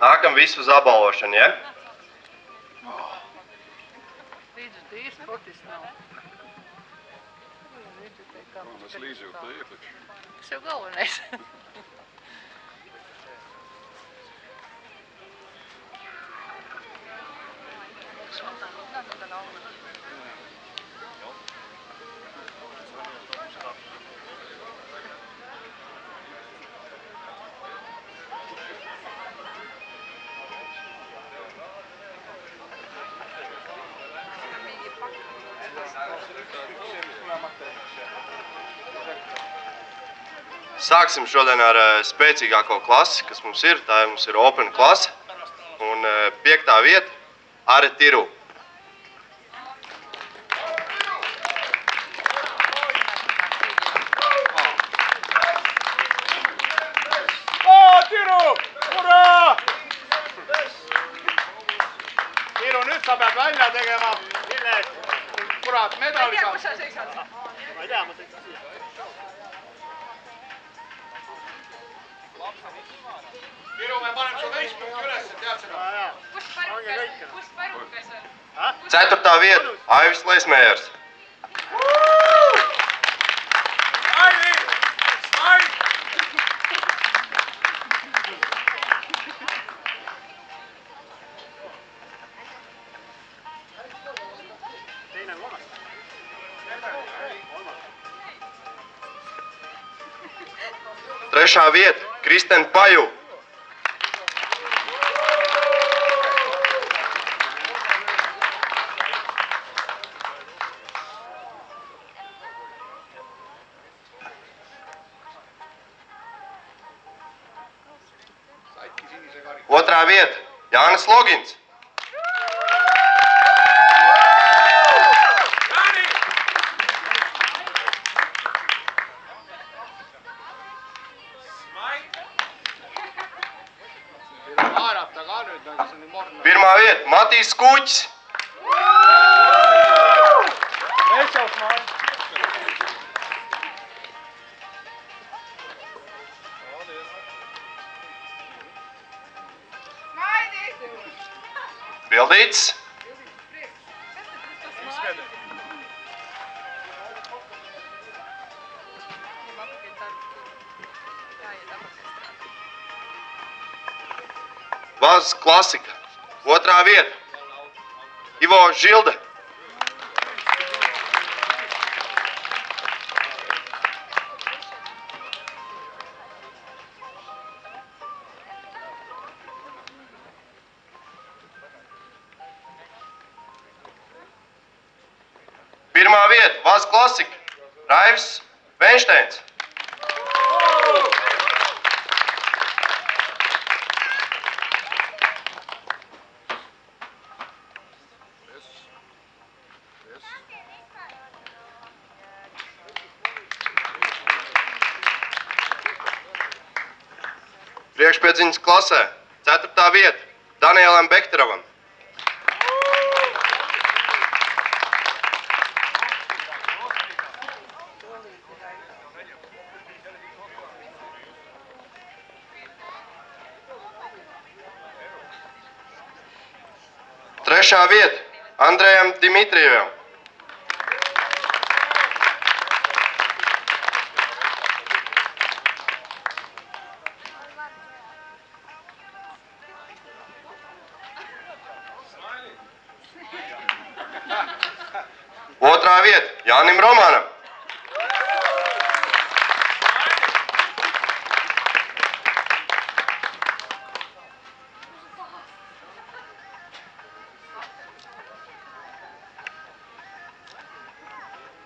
Nākam visu uz apbalvošanu, ja? Līdz tīrs sportists nav. Es līdzi jau te ietekšu. Tas jau galvenais. Sāksim šodien ar eh, spēcīgāko klasi, kas mums ir. Tā mums ir Open klase. Un eh, piektā vieta - Are Tiru. Tiru! Nüüd sa pead välja tegema. Mille eest? Kurat, medali saab. Ma ei tea, ma sõitsin siia. Tiru, me paneme su Facebooki üles, tead seda? kus kõik. kus pärnukas on? Ceturtā vieta - Aivis Lesmējers. Trešā vieta - Kristen Paju. Otrā vieta - Jānis Logins. Pirmā vieta - Matīs Kuķis. Bildīts. Vāzes klasika. Otrā vieta - Ivo Žilde. Pirmā vieta - Vāzes klasika. Raivs Veinsteins. Priekšpiedziņas klasē - 4. vieta Danielam Bekterovam. Trešā vieta - Andrejam Dimitrijevam. Otrā vieta - Jānim Romanam.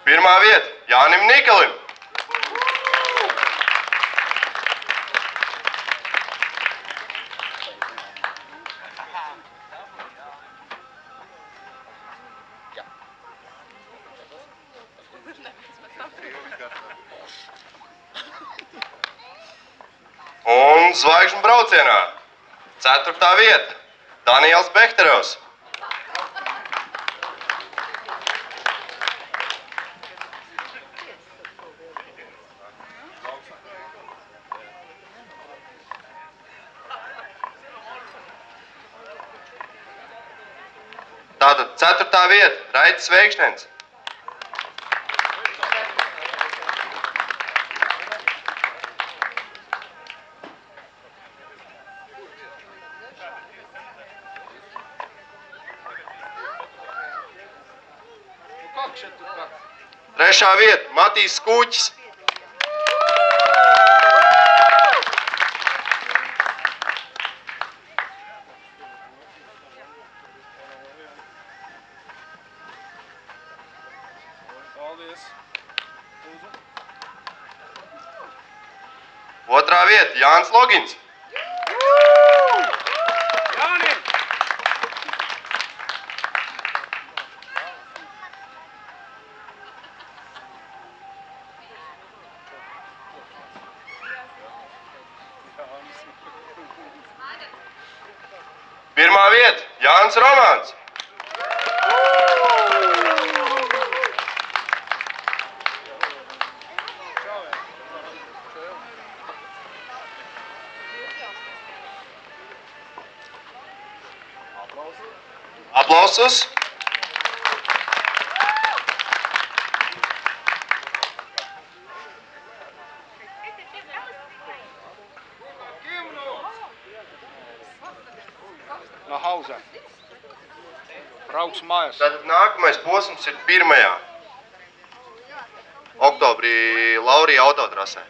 Pirmā vieta - Jānim Nikalim. Un zvaigžņu braucienā. Ceturtā vieta. Daniels Behterovs. Tātad ceturtā vieta, Raidis Veikšņens. Trešā vieta - Matīs. Paldies. Otrā vieta - Jānis Logins. Pirmā vieta - Jānis Romāns. Aplausus! Nach Hause. Brauks mājās. Tātad nākamais posms ir pirmajā oktobrī Laurija autotrasē.